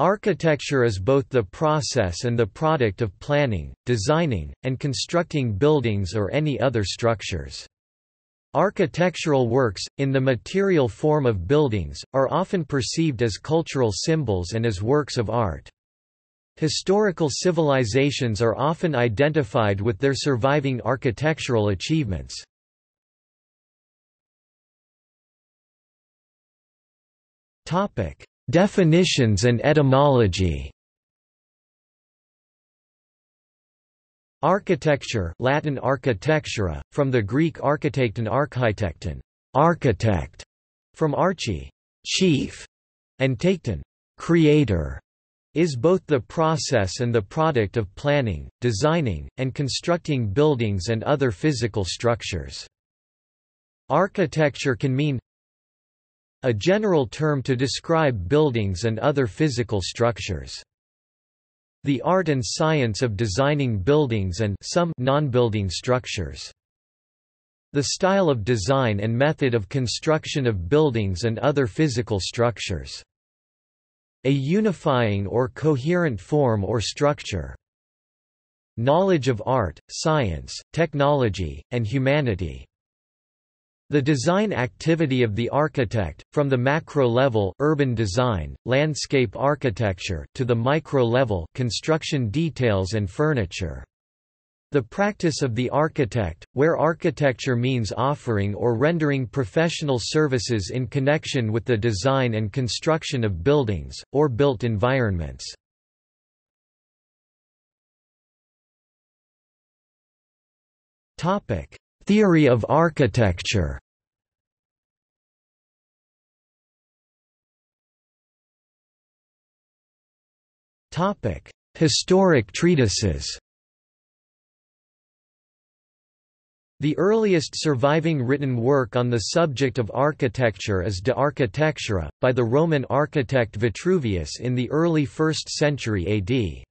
Architecture is both the process and the product of planning, designing, and constructing buildings or any other structures. Architectural works, in the material form of buildings, are often perceived as cultural symbols and as works of art. Historical civilizations are often identified with their surviving architectural achievements. Topic: Definitions and etymology Architecture Latin architectura, from the Greek architecton architekton, architect, from archi, chief, and tekton, creator, is both the process and the product of planning, designing, and constructing buildings and other physical structures. Architecture can mean a general term to describe buildings and other physical structures. The art and science of designing buildings and some non-building structures. The style of design and method of construction of buildings and other physical structures. A unifying or coherent form or structure. Knowledge of art, science, technology, and humanity. The design activity of the architect, from the macro level urban design, landscape architecture to the micro level construction details and furniture. The practice of the architect, where architecture means offering or rendering professional services in connection with the design and construction of buildings, or built environments. Topic: Theory of architecture Topic: Historic treatises The earliest surviving written work on the subject of architecture is De Architectura, by the Roman architect Vitruvius in the early 1st century AD.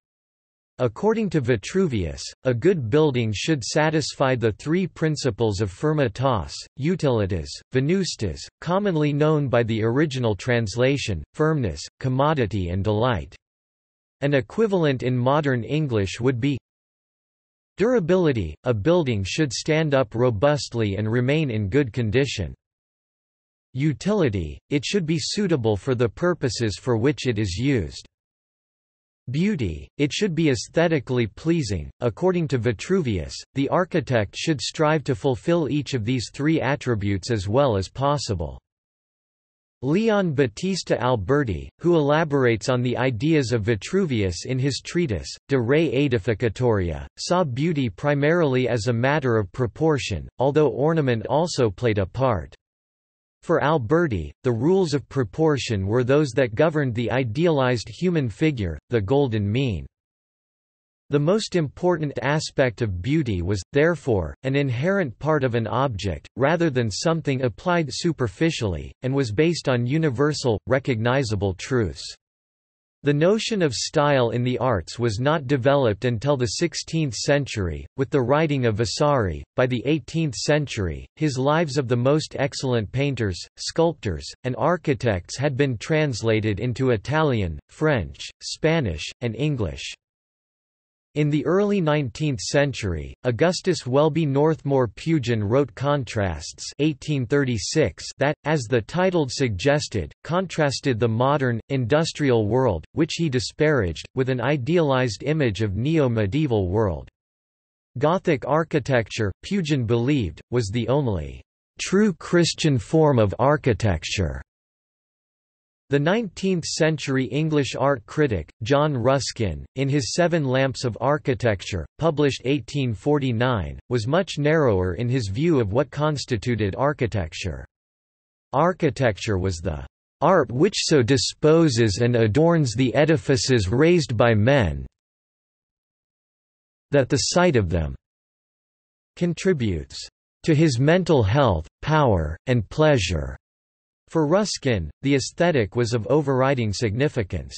According to Vitruvius, a good building should satisfy the three principles of firmitas, utilitas, venustas, commonly known by the original translation, firmness, commodity and delight. An equivalent in modern English would be Durability – A building should stand up robustly and remain in good condition. Utility – It should be suitable for the purposes for which it is used. Beauty, it should be aesthetically pleasing. According to Vitruvius, the architect should strive to fulfill each of these three attributes as well as possible. Leon Battista Alberti, who elaborates on the ideas of Vitruvius in his treatise, De Re Aedificatoria, saw beauty primarily as a matter of proportion, although ornament also played a part. For Alberti, the rules of proportion were those that governed the idealized human figure, the golden mean. The most important aspect of beauty was, therefore, an inherent part of an object, rather than something applied superficially, and was based on universal, recognizable truths. The notion of style in the arts was not developed until the 16th century, with the writing of Vasari. By the 18th century, his lives of the most excellent painters, sculptors, and architects had been translated into Italian, French, Spanish, and English. In the early 19th century, Augustus Welby Northmore Pugin wrote Contrasts 1836 that, as the title suggested, contrasted the modern, industrial world, which he disparaged, with an idealized image of neo-medieval world. Gothic architecture, Pugin believed, was the only true Christian form of architecture. The 19th-century English art critic, John Ruskin, in his Seven Lamps of Architecture, published 1849, was much narrower in his view of what constituted architecture. Architecture was the art which so disposes and adorns the edifices raised by men that the sight of them contributes to his mental health, power, and pleasure. For Ruskin, the aesthetic was of overriding significance.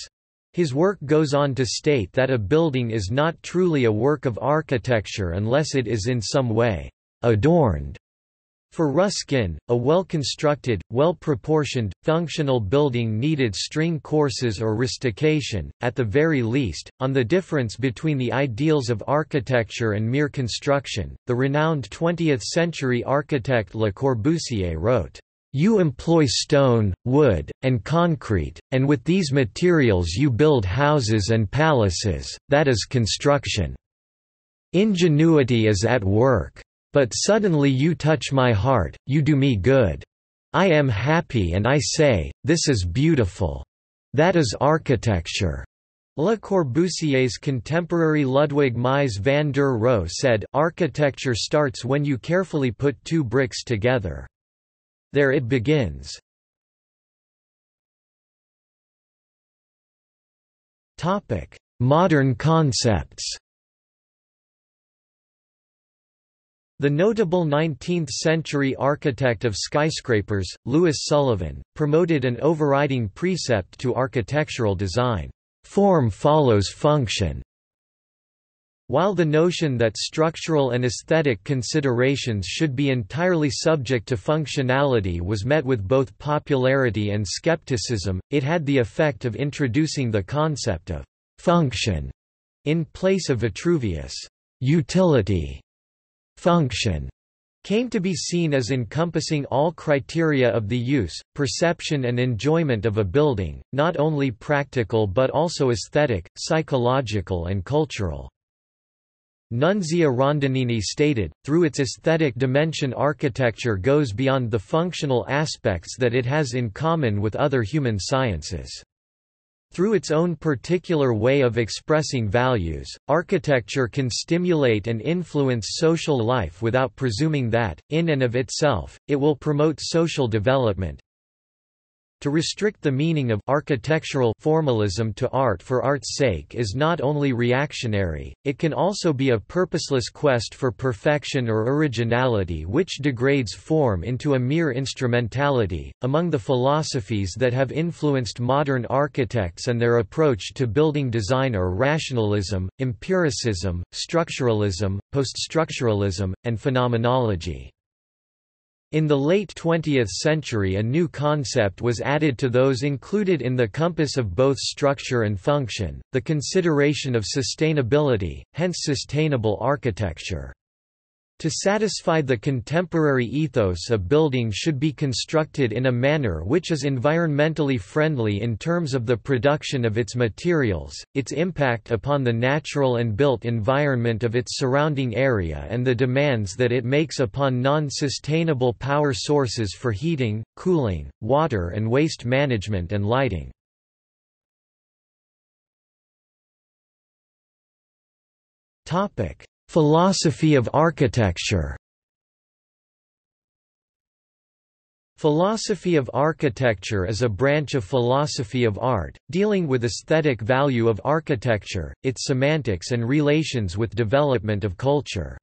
His work goes on to state that a building is not truly a work of architecture unless it is in some way adorned. For Ruskin, a well-constructed, well-proportioned, functional building needed string courses or rustication, at the very least, on the difference between the ideals of architecture and mere construction. The renowned 20th-century architect Le Corbusier wrote, "You employ stone, wood, and concrete, and with these materials you build houses and palaces, that is construction. Ingenuity is at work. But suddenly you touch my heart, you do me good. I am happy and I say, this is beautiful. That is architecture. Le Corbusier's contemporary Ludwig Mies van der Rohe said, architecture starts when you carefully put two bricks together. There it begins. Modern concepts The notable 19th-century architect of skyscrapers, Louis Sullivan, promoted an overriding precept to architectural design, "...form follows function." While the notion that structural and aesthetic considerations should be entirely subject to functionality was met with both popularity and skepticism, it had the effect of introducing the concept of «function» in place of Vitruvius' «utility» function came to be seen as encompassing all criteria of the use, perception and enjoyment of a building, not only practical but also aesthetic, psychological and cultural. Nunzia Rondanini stated, through its aesthetic dimension architecture goes beyond the functional aspects that it has in common with other human sciences. Through its own particular way of expressing values, architecture can stimulate and influence social life without presuming that, in and of itself, it will promote social development, to restrict the meaning of architectural formalism to art for art's sake is not only reactionary, it can also be a purposeless quest for perfection or originality which degrades form into a mere instrumentality. Among the philosophies that have influenced modern architects and their approach to building design are rationalism, empiricism, structuralism, poststructuralism, and phenomenology. In the late 20th century a new concept was added to those included in the compass of both structure and function, the consideration of sustainability, hence sustainable architecture. To satisfy the contemporary ethos a building should be constructed in a manner which is environmentally friendly in terms of the production of its materials, its impact upon the natural and built environment of its surrounding area and the demands that it makes upon non-sustainable power sources for heating, cooling, water and waste management and lighting. Topic Philosophy of architecture Philosophy of architecture is a branch of philosophy of art, dealing with aesthetic value of architecture, its semantics and relations with development of culture.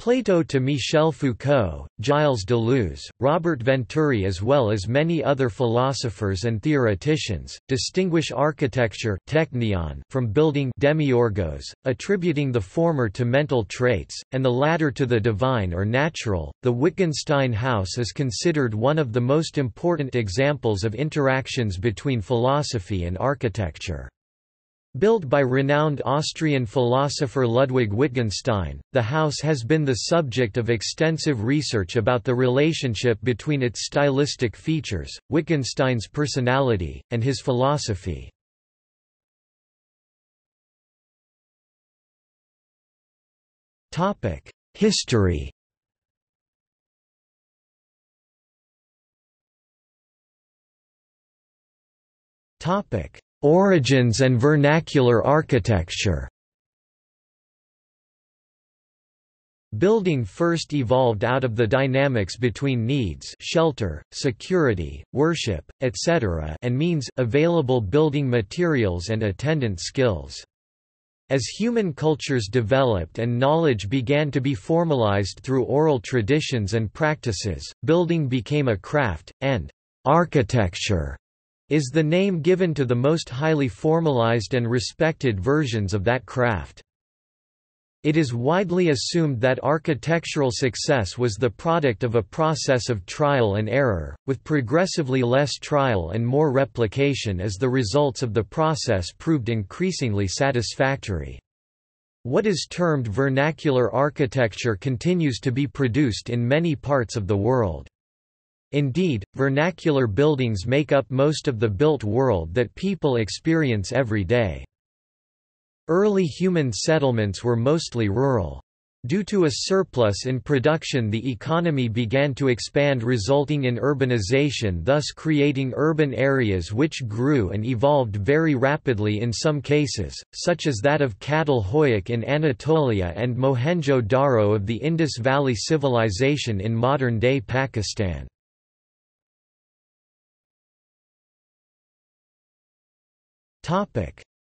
Plato to Michel Foucault, Gilles Deleuze, Robert Venturi as well as many other philosophers and theoreticians, distinguish architecture technion from building demiurgos, attributing the former to mental traits, and the latter to the divine or natural. The Wittgenstein house is considered one of the most important examples of interactions between philosophy and architecture. Built by renowned Austrian philosopher Ludwig Wittgenstein, the house has been the subject of extensive research about the relationship between its stylistic features, Wittgenstein's personality, and his philosophy. History Topic Origins and vernacular architecture Building first evolved out of the dynamics between needs shelter, security, worship, etc. and means available building materials and attendant skills. As human cultures developed and knowledge began to be formalized through oral traditions and practices, building became a craft, and architecture is the name given to the most highly formalized and respected versions of that craft. It is widely assumed that architectural success was the product of a process of trial and error, with progressively less trial and more replication as the results of the process proved increasingly satisfactory. What is termed vernacular architecture continues to be produced in many parts of the world. Indeed, vernacular buildings make up most of the built world that people experience every day. Early human settlements were mostly rural. Due to a surplus in production the economy began to expand resulting in urbanization thus creating urban areas which grew and evolved very rapidly in some cases, such as that of Çatal Hoyuk in Anatolia and Mohenjo-Daro of the Indus Valley Civilization in modern-day Pakistan.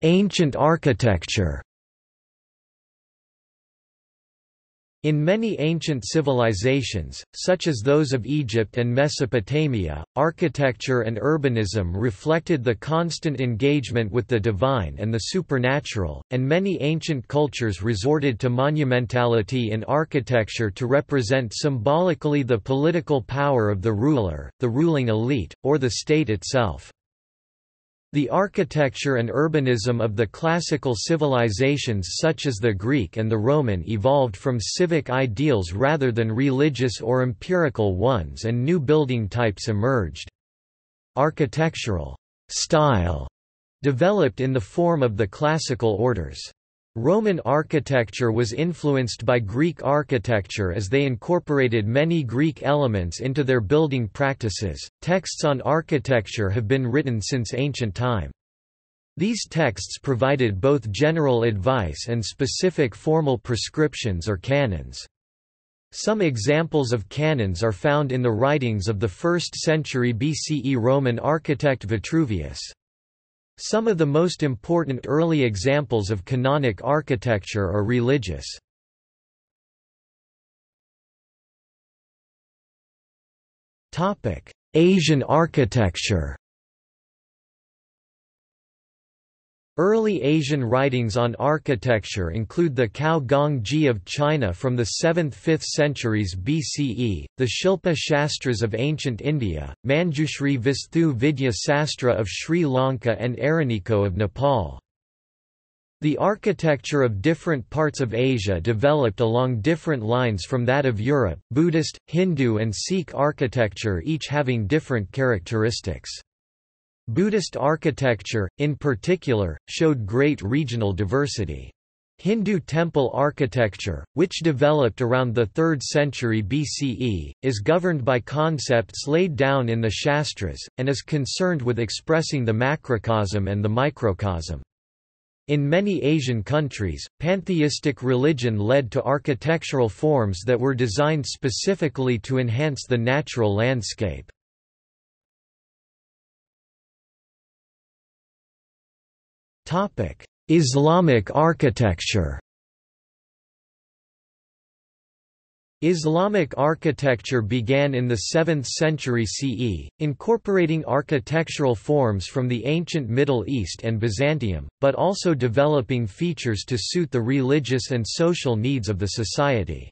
Ancient architecture In many ancient civilizations, such as those of Egypt and Mesopotamia, architecture and urbanism reflected the constant engagement with the divine and the supernatural, and many ancient cultures resorted to monumentality in architecture to represent symbolically the political power of the ruler, the ruling elite, or the state itself. The architecture and urbanism of the classical civilizations such as the Greek and the Roman evolved from civic ideals rather than religious or empirical ones and new building types emerged. Architectural style developed in the form of the classical orders. Roman architecture was influenced by Greek architecture as they incorporated many Greek elements into their building practices. Texts on architecture have been written since ancient time. These texts provided both general advice and specific formal prescriptions or canons. Some examples of canons are found in the writings of the 1st century BCE Roman architect Vitruvius. Some of the most important early examples of canonic architecture are religious. Asian architecture Early Asian writings on architecture include the Kao Gong Ji of China from the 7th–5th centuries BCE, the Shilpa Shastras of ancient India, Manjushri Vasthu Vidya Sastra of Sri Lanka and Araniko of Nepal. The architecture of different parts of Asia developed along different lines from that of Europe, Buddhist, Hindu and Sikh architecture each having different characteristics. Buddhist architecture, in particular, showed great regional diversity. Hindu temple architecture, which developed around the 3rd century BCE, is governed by concepts laid down in the Shastras, and is concerned with expressing the macrocosm and the microcosm. In many Asian countries, pantheistic religion led to architectural forms that were designed specifically to enhance the natural landscape. Topic: Islamic architecture. Islamic architecture began in the 7th century CE, incorporating architectural forms from the ancient Middle East and Byzantium, but also developing features to suit the religious and social needs of the society.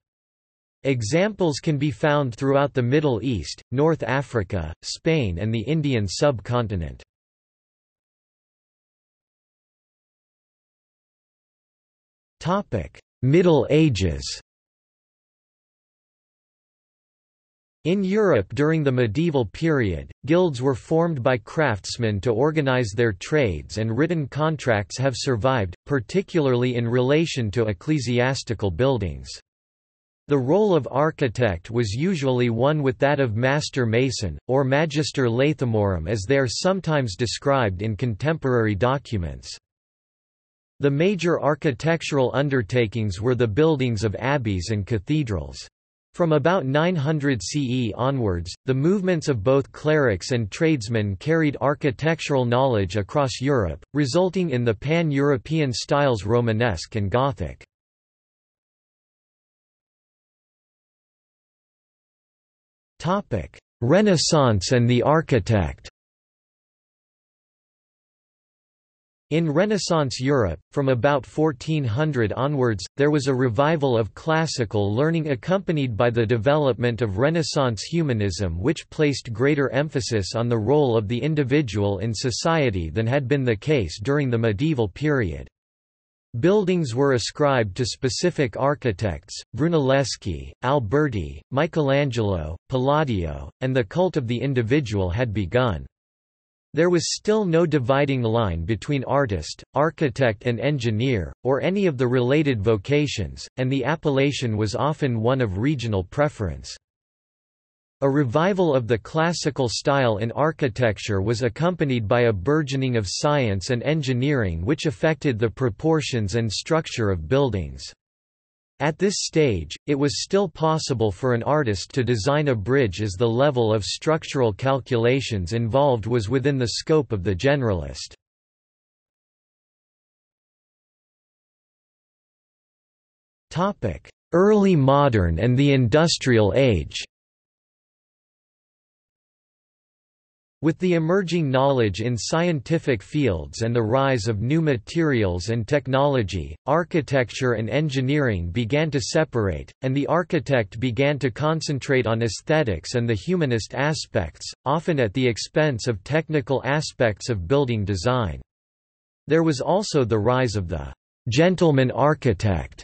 Examples can be found throughout the Middle East, North Africa, Spain and the Indian subcontinent. Middle Ages In Europe during the medieval period, guilds were formed by craftsmen to organize their trades and written contracts have survived, particularly in relation to ecclesiastical buildings. The role of architect was usually one with that of master mason, or magister lathomorum as they are sometimes described in contemporary documents. The major architectural undertakings were the buildings of abbeys and cathedrals. From about 900 CE onwards, the movements of both clerics and tradesmen carried architectural knowledge across Europe, resulting in the pan-European styles Romanesque and Gothic. Renaissance and the architect In Renaissance Europe, from about 1400 onwards, there was a revival of classical learning accompanied by the development of Renaissance humanism which placed greater emphasis on the role of the individual in society than had been the case during the medieval period. Buildings were ascribed to specific architects, Brunelleschi, Alberti, Michelangelo, Palladio, and the cult of the individual had begun. There was still no dividing line between artist, architect and engineer, or any of the related vocations, and the appellation was often one of regional preference. A revival of the classical style in architecture was accompanied by a burgeoning of science and engineering which affected the proportions and structure of buildings. At this stage, it was still possible for an artist to design a bridge as the level of structural calculations involved was within the scope of the generalist. Early modern and the industrial age With the emerging knowledge in scientific fields and the rise of new materials and technology, architecture and engineering began to separate, and the architect began to concentrate on aesthetics and the humanist aspects, often at the expense of technical aspects of building design. There was also the rise of the gentleman architect,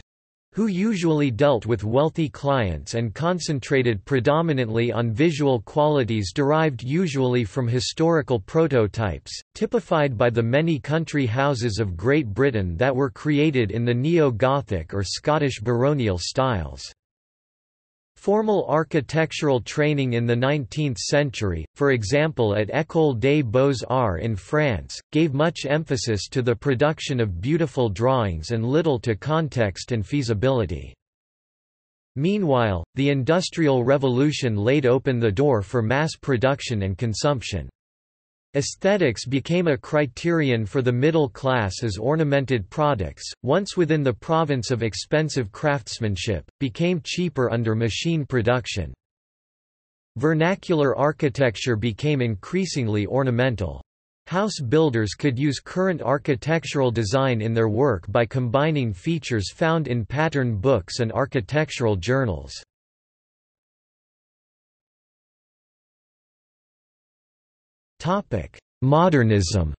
who usually dealt with wealthy clients and concentrated predominantly on visual qualities derived usually from historical prototypes, typified by the many country houses of Great Britain that were created in the Neo-Gothic or Scottish baronial styles. Formal architectural training in the 19th century, for example at École des Beaux-Arts in France, gave much emphasis to the production of beautiful drawings and little to context and feasibility. Meanwhile, the Industrial Revolution laid open the door for mass production and consumption. Aesthetics became a criterion for the middle class as ornamented products, once within the province of expensive craftsmanship, became cheaper under machine production. Vernacular architecture became increasingly ornamental. House builders could use current architectural design in their work by combining features found in pattern books and architectural journals. Modernism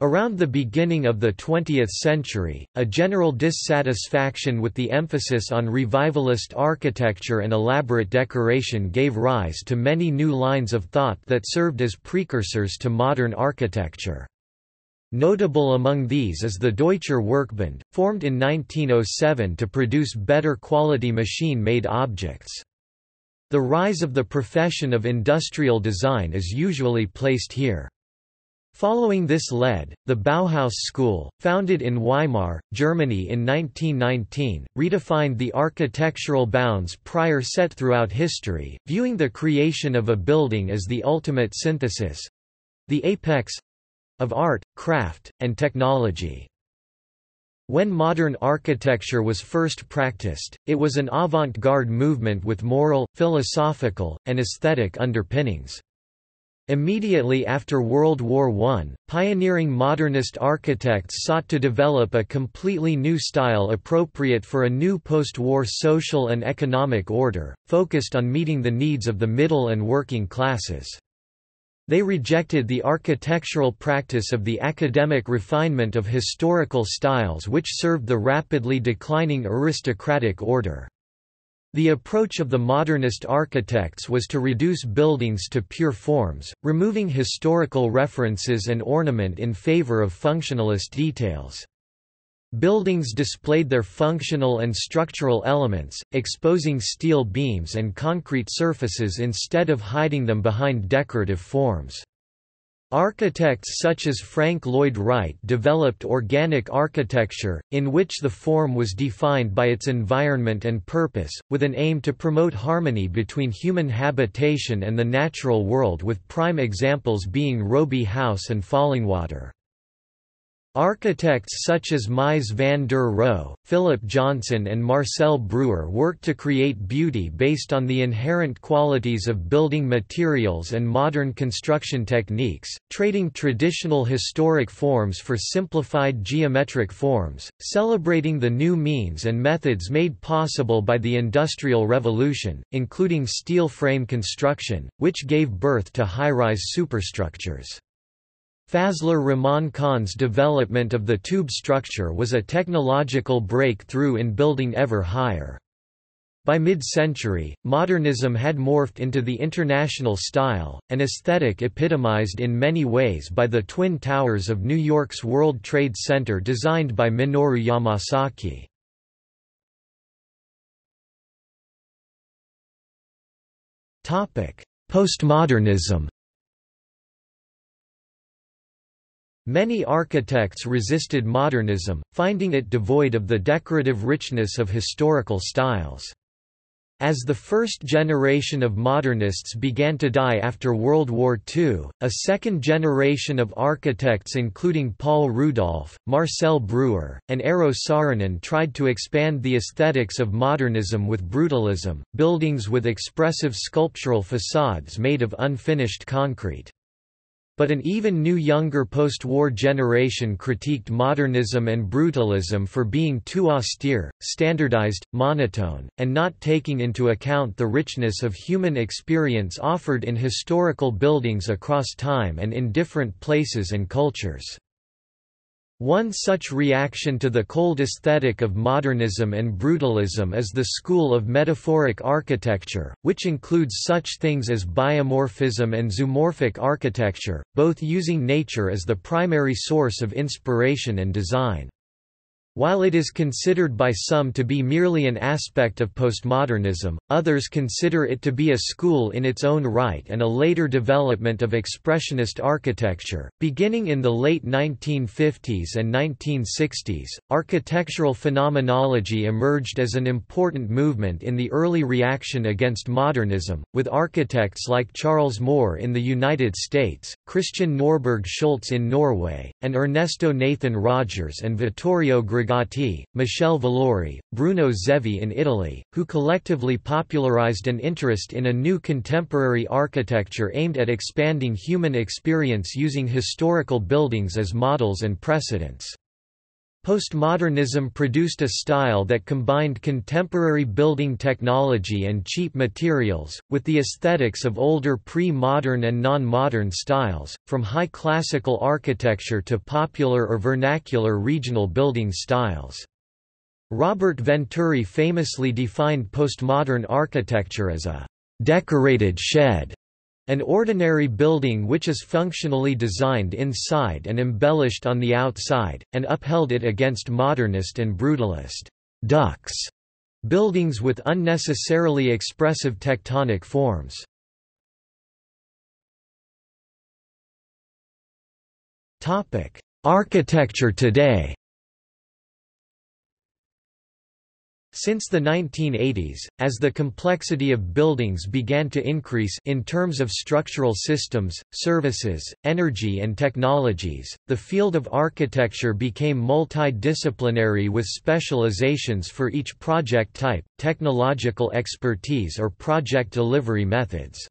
Around the beginning of the 20th century, a general dissatisfaction with the emphasis on revivalist architecture and elaborate decoration gave rise to many new lines of thought that served as precursors to modern architecture. Notable among these is the Deutscher Werkbund, formed in 1907 to produce better quality machine-made objects. The rise of the profession of industrial design is usually placed here. Following this led, the Bauhaus school, founded in Weimar, Germany in 1919, redefined the architectural bounds prior set throughout history, viewing the creation of a building as the ultimate synthesis—the apex—of art, craft, and technology. When modern architecture was first practiced, it was an avant-garde movement with moral, philosophical, and aesthetic underpinnings. Immediately after World War I, pioneering modernist architects sought to develop a completely new style appropriate for a new post-war social and economic order, focused on meeting the needs of the middle and working classes. They rejected the architectural practice of the academic refinement of historical styles which served the rapidly declining aristocratic order. The approach of the modernist architects was to reduce buildings to pure forms, removing historical references and ornament in favor of functionalist details. Buildings displayed their functional and structural elements, exposing steel beams and concrete surfaces instead of hiding them behind decorative forms. Architects such as Frank Lloyd Wright developed organic architecture, in which the form was defined by its environment and purpose, with an aim to promote harmony between human habitation and the natural world with prime examples being Robie House and Fallingwater. Architects such as Mies van der Rohe, Philip Johnson and Marcel Breuer worked to create beauty based on the inherent qualities of building materials and modern construction techniques, trading traditional historic forms for simplified geometric forms, celebrating the new means and methods made possible by the Industrial Revolution, including steel frame construction, which gave birth to high-rise superstructures. Fazlur Rahman Khan's development of the tube structure was a technological breakthrough in building ever higher. By mid-century, modernism had morphed into the international style, an aesthetic epitomized in many ways by the Twin Towers of New York's World Trade Center designed by Minoru Yamasaki. Postmodernism Many architects resisted modernism, finding it devoid of the decorative richness of historical styles. As the first generation of modernists began to die after World War II, a second generation of architects including Paul Rudolph, Marcel Breuer, and Eero Saarinen tried to expand the aesthetics of modernism with brutalism, buildings with expressive sculptural facades made of unfinished concrete. But an even new younger post-war generation critiqued modernism and brutalism for being too austere, standardized, monotone, and not taking into account the richness of human experience offered in historical buildings across time and in different places and cultures. One such reaction to the cold aesthetic of modernism and brutalism is the school of metaphoric architecture, which includes such things as biomorphism and zoomorphic architecture, both using nature as the primary source of inspiration and design. While it is considered by some to be merely an aspect of postmodernism, others consider it to be a school in its own right and a later development of expressionist architecture. Beginning in the late 1950s and 1960s, architectural phenomenology emerged as an important movement in the early reaction against modernism, with architects like Charles Moore in the United States, Christian Norberg Schulz in Norway, and Ernesto Nathan Rogers and Vittorio Gregotti Brigati, Michel Valori, Bruno Zevi in Italy, who collectively popularized an interest in a new contemporary architecture aimed at expanding human experience using historical buildings as models and precedents. Postmodernism produced a style that combined contemporary building technology and cheap materials, with the aesthetics of older pre-modern and non-modern styles, from high classical architecture to popular or vernacular regional building styles. Robert Venturi famously defined postmodern architecture as a «decorated shed» An ordinary building which is functionally designed inside and embellished on the outside, and upheld it against modernist and brutalist ducks, buildings with unnecessarily expressive tectonic forms. Architecture today Since the 1980s, as the complexity of buildings began to increase in terms of structural systems, services, energy and technologies, the field of architecture became multidisciplinary with specializations for each project type, technological expertise or project delivery methods.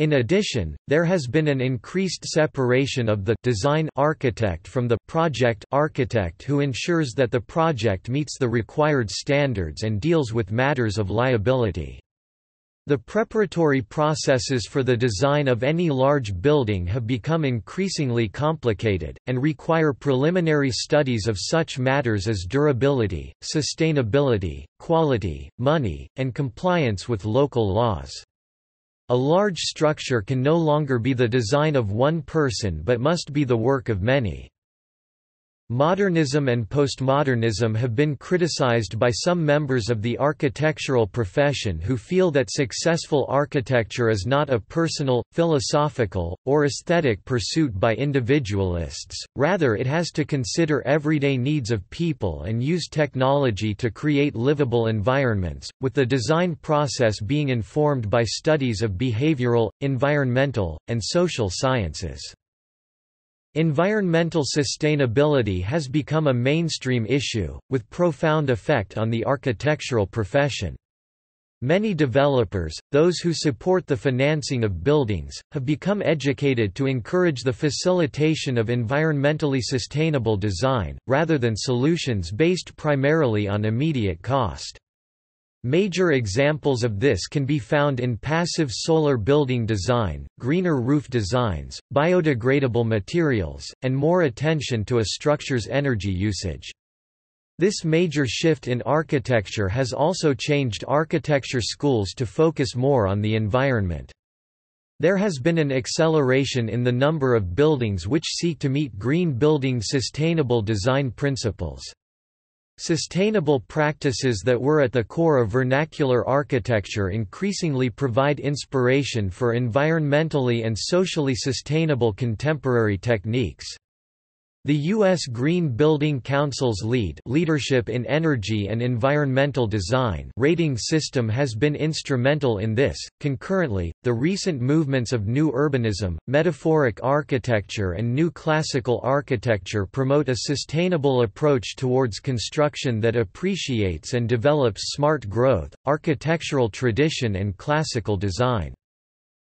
In addition, there has been an increased separation of the design architect from the project architect who ensures that the project meets the required standards and deals with matters of liability. The preparatory processes for the design of any large building have become increasingly complicated, and require preliminary studies of such matters as durability, sustainability, quality, money, and compliance with local laws. A large structure can no longer be the design of one person but must be the work of many. Modernism and postmodernism have been criticized by some members of the architectural profession who feel that successful architecture is not a personal, philosophical, or aesthetic pursuit by individualists, rather it has to consider everyday needs of people and use technology to create livable environments, with the design process being informed by studies of behavioral, environmental, and social sciences. Environmental sustainability has become a mainstream issue, with profound effect on the architectural profession. Many developers, those who support the financing of buildings, have become educated to encourage the facilitation of environmentally sustainable design, rather than solutions based primarily on immediate cost. Major examples of this can be found in passive solar building design, greener roof designs, biodegradable materials, and more attention to a structure's energy usage. This major shift in architecture has also changed architecture schools to focus more on the environment. There has been an acceleration in the number of buildings which seek to meet green building sustainable design principles. Sustainable practices that were at the core of vernacular architecture increasingly provide inspiration for environmentally and socially sustainable contemporary techniques. The U.S. Green Building Council's LEED Leadership in Energy and Environmental Design rating system has been instrumental in this. Concurrently, the recent movements of New Urbanism, Metaphoric Architecture and New Classical Architecture promote a sustainable approach towards construction that appreciates and develops smart growth, architectural tradition and classical design.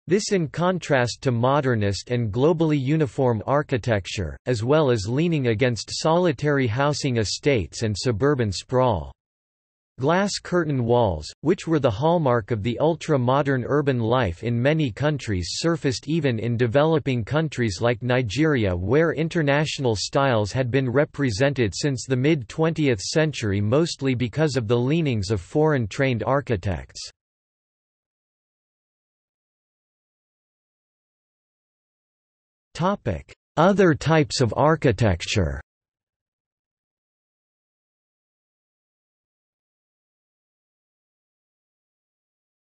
This in contrast to modernist and globally uniform architecture, as well as leaning against solitary housing estates and suburban sprawl. Glass curtain walls, which were the hallmark of the ultra-modern urban life in many countries surfaced even in developing countries like Nigeria where international styles had been represented since the mid-20th century mostly because of the leanings of foreign-trained architects. Other types of architecture.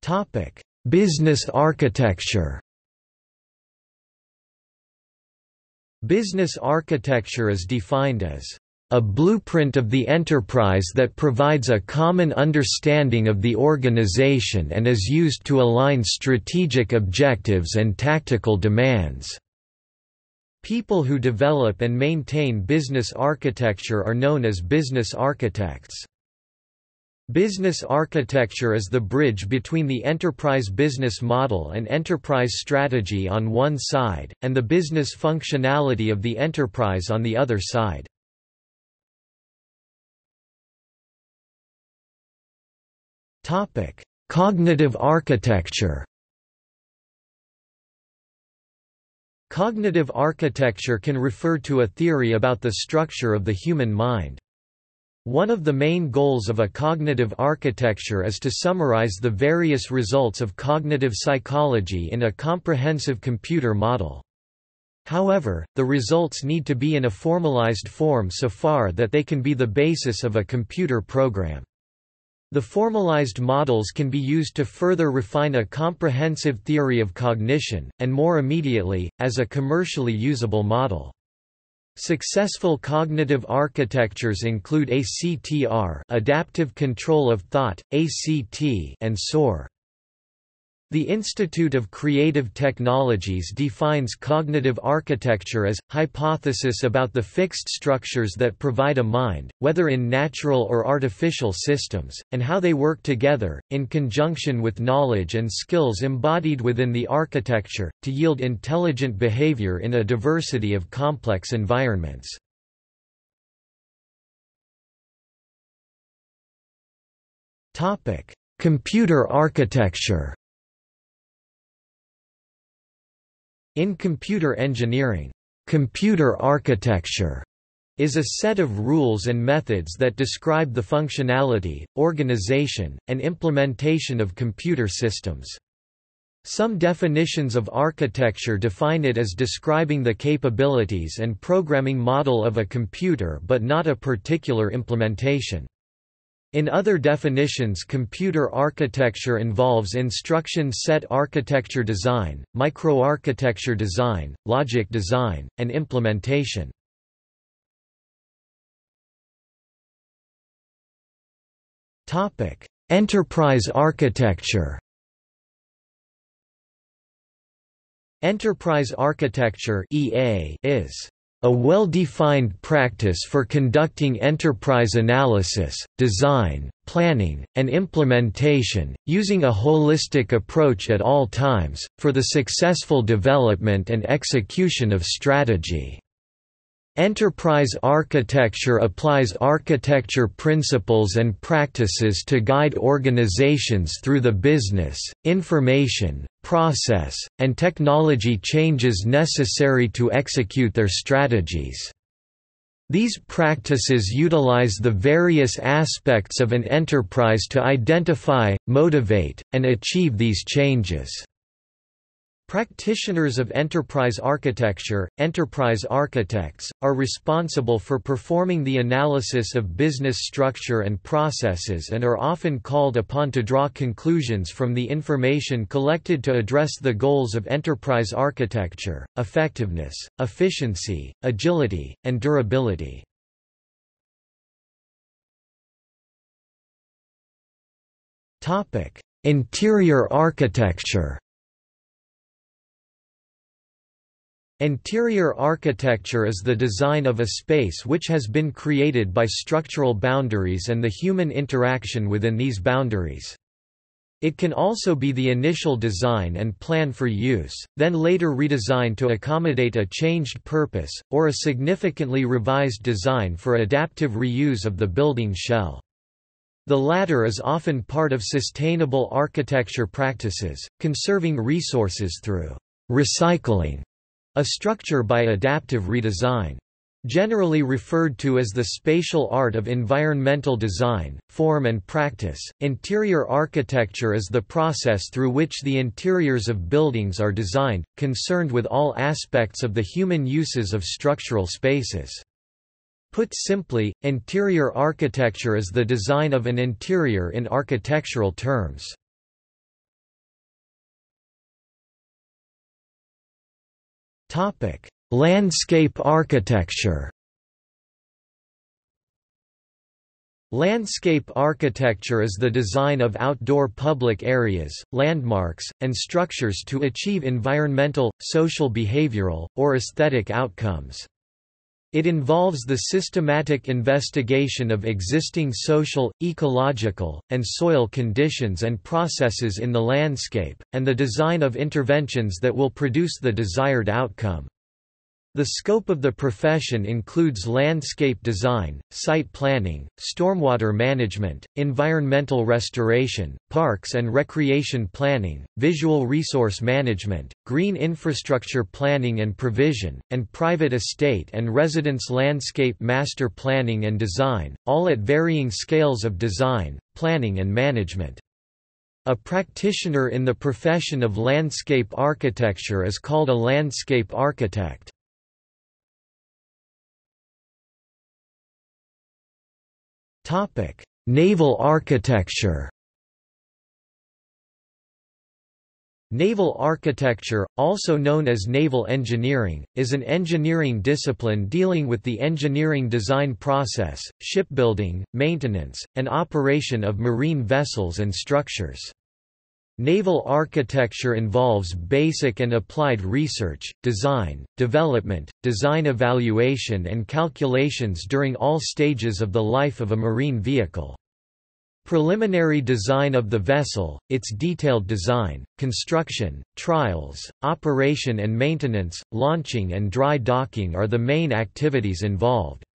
Topic: Business architecture. Business architecture is defined as a blueprint of the enterprise that provides a common understanding of the organization and is used to align strategic objectives and tactical demands. People who develop and maintain business architecture are known as business architects. Business architecture is the bridge between the enterprise business model and enterprise strategy on one side, and the business functionality of the enterprise on the other side. Cognitive architecture Cognitive architecture can refer to a theory about the structure of the human mind. One of the main goals of a cognitive architecture is to summarize the various results of cognitive psychology in a comprehensive computer model. However, the results need to be in a formalized form so far that they can be the basis of a computer program. The formalized models can be used to further refine a comprehensive theory of cognition, and more immediately, as a commercially usable model. Successful cognitive architectures include ACT-R adaptive control of thought, ACT and SOAR. The Institute of Creative Technologies defines cognitive architecture as, hypothesis about the fixed structures that provide a mind, whether in natural or artificial systems, and how they work together, in conjunction with knowledge and skills embodied within the architecture, to yield intelligent behavior in a diversity of complex environments. Computer architecture In computer engineering, computer architecture is a set of rules and methods that describe the functionality, organization, and implementation of computer systems. Some definitions of architecture define it as describing the capabilities and programming model of a computer but not a particular implementation. In other definitions computer architecture involves instruction set architecture design, microarchitecture design, logic design, and implementation. Enterprise architecture Enterprise architecture EA is a well-defined practice for conducting enterprise analysis, design, planning, and implementation, using a holistic approach at all times, for the successful development and execution of strategy. Enterprise architecture applies architecture principles and practices to guide organizations through the business, information, process, and technology changes necessary to execute their strategies. These practices utilize the various aspects of an enterprise to identify, motivate, and achieve these changes. Practitioners of enterprise architecture, enterprise architects, are responsible for performing the analysis of business structure and processes and are often called upon to draw conclusions from the information collected to address the goals of enterprise architecture, effectiveness, efficiency, agility, and durability. Interior architecture Interior architecture is the design of a space which has been created by structural boundaries and the human interaction within these boundaries. It can also be the initial design and plan for use, then later redesigned to accommodate a changed purpose, or a significantly revised design for adaptive reuse of the building shell. The latter is often part of sustainable architecture practices, conserving resources through recycling a structure by adaptive redesign. Generally referred to as the spatial art of environmental design, form and practice, interior architecture is the process through which the interiors of buildings are designed, concerned with all aspects of the human uses of structural spaces. Put simply, interior architecture is the design of an interior in architectural terms. Topic: Landscape architecture. Landscape architecture is the design of outdoor public areas, landmarks, and structures to achieve environmental, social behavioral, or aesthetic outcomes. It involves the systematic investigation of existing social, ecological, and soil conditions and processes in the landscape, and the design of interventions that will produce the desired outcome. The scope of the profession includes landscape design, site planning, stormwater management, environmental restoration, parks and recreation planning, visual resource management, green infrastructure planning and provision, and private estate and residence landscape master planning and design, all at varying scales of design, planning and management. A practitioner in the profession of landscape architecture is called a landscape architect. Topic: Naval architecture. Naval architecture, also known as naval engineering, is an engineering discipline dealing with the engineering design process, shipbuilding, maintenance, and operation of marine vessels and structures. Naval architecture involves basic and applied research, design, development, design evaluation and calculations during all stages of the life of a marine vehicle. Preliminary design of the vessel, its detailed design, construction, trials, operation and maintenance, launching and dry docking are the main activities involved.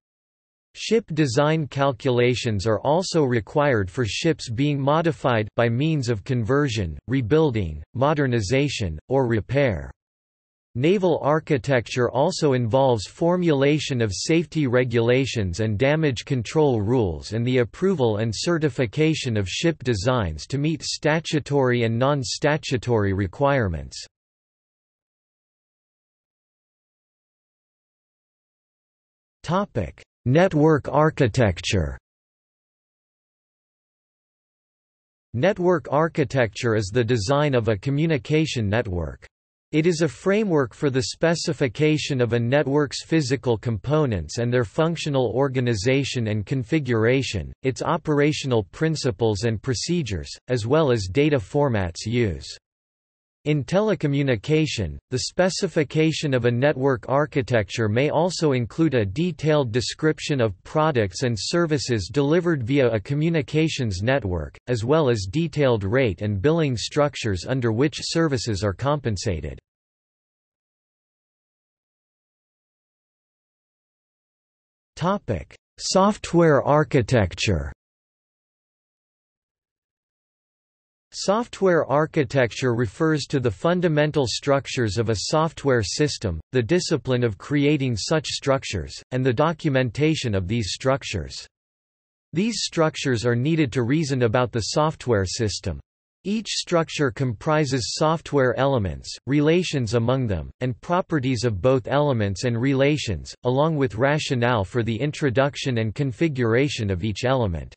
Ship design calculations are also required for ships being modified by means of conversion, rebuilding, modernization, or repair. Naval architecture also involves formulation of safety regulations and damage control rules and the approval and certification of ship designs to meet statutory and non-statutory requirements. Topic: Network architecture Network architecture is the design of a communication network. It is a framework for the specification of a network's physical components and their functional organization and configuration, its operational principles and procedures, as well as data formats use. In telecommunication, the specification of a network architecture may also include a detailed description of products and services delivered via a communications network, as well as detailed rate and billing structures under which services are compensated. Software architecture Software architecture refers to the fundamental structures of a software system, the discipline of creating such structures, and the documentation of these structures. These structures are needed to reason about the software system. Each structure comprises software elements, relations among them, and properties of both elements and relations, along with rationale for the introduction and configuration of each element.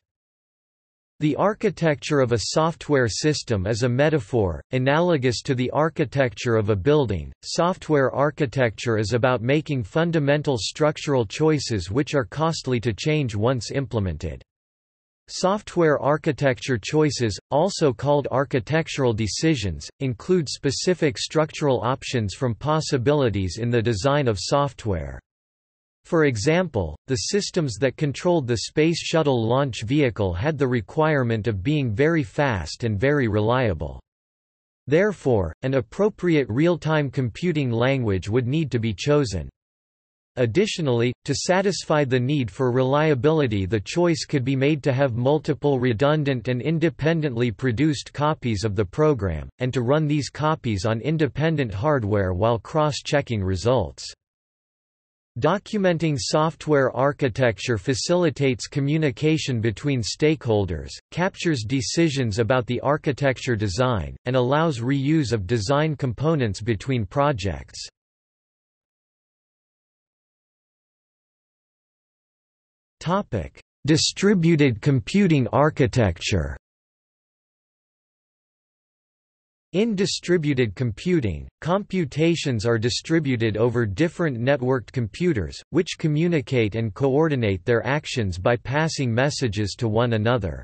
The architecture of a software system is a metaphor, analogous to the architecture of a building. Software architecture is about making fundamental structural choices which are costly to change once implemented. Software architecture choices, also called architectural decisions, include specific structural options from possibilities in the design of software. For example, the systems that controlled the Space Shuttle launch vehicle had the requirement of being very fast and very reliable. Therefore, an appropriate real-time computing language would need to be chosen. Additionally, to satisfy the need for reliability the choice could be made to have multiple redundant and independently produced copies of the program, and to run these copies on independent hardware while cross-checking results. Documenting software architecture facilitates communication between stakeholders, captures decisions about the architecture design, and allows reuse of design components between projects. Distributed computing architecture In distributed computing, computations are distributed over different networked computers, which communicate and coordinate their actions by passing messages to one another.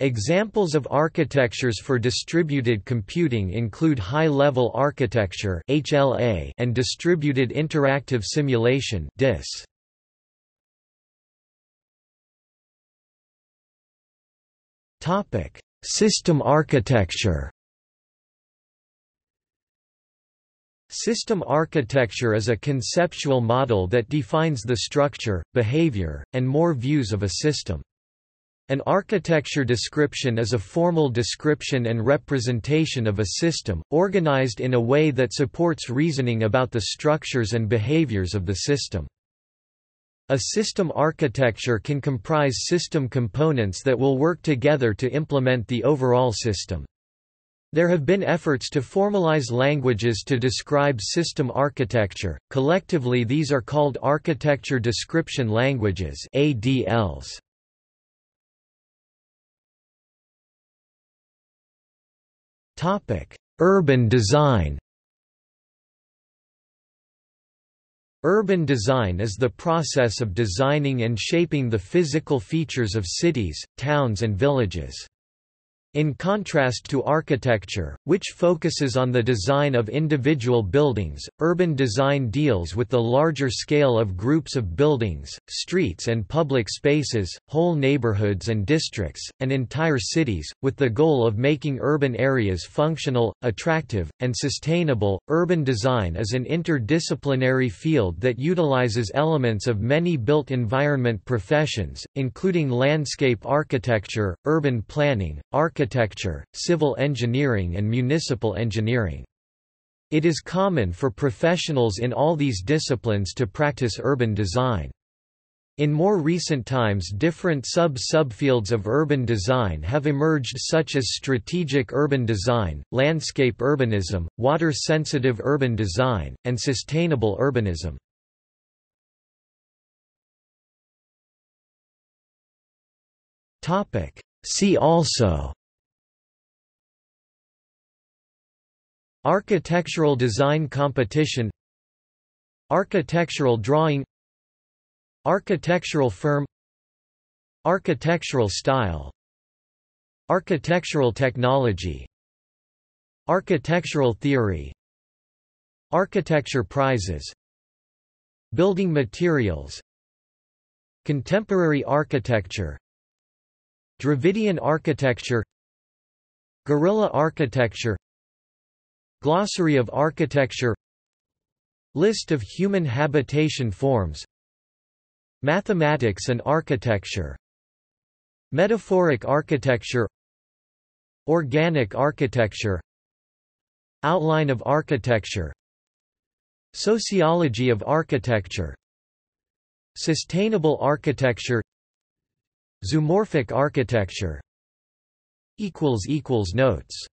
Examples of architectures for distributed computing include high-level architecture (HLA) and distributed interactive simulation DIS. System architecture System architecture is a conceptual model that defines the structure, behavior, and more views of a system. An architecture description is a formal description and representation of a system, organized in a way that supports reasoning about the structures and behaviors of the system. A system architecture can comprise system components that will work together to implement the overall system. There have been efforts to formalize languages to describe system architecture, collectively these are called Architecture Description Languages ADLs. Urban design Urban design is the process of designing and shaping the physical features of cities, towns and villages. In contrast to architecture, which focuses on the design of individual buildings, urban design deals with the larger scale of groups of buildings, streets and public spaces, whole neighborhoods and districts, and entire cities, with the goal of making urban areas functional, attractive, and sustainable. Urban design is an interdisciplinary field that utilizes elements of many built environment professions, including landscape architecture, urban planning, architecture, architecture, civil engineering and municipal engineering. It is common for professionals in all these disciplines to practice urban design. In more recent times different sub-subfields of urban design have emerged such as strategic urban design, landscape urbanism, water-sensitive urban design, and sustainable urbanism. See also Architectural design competition Architectural drawing Architectural firm Architectural style Architectural technology Architectural theory Architecture prizes Building materials Contemporary architecture Dravidian architecture Guerrilla architecture Glossary of architecture List of human habitation forms Mathematics and architecture Metaphoric architecture Organic architecture Outline of architecture Sociology of architecture Sustainable architecture Zoomorphic architecture Notes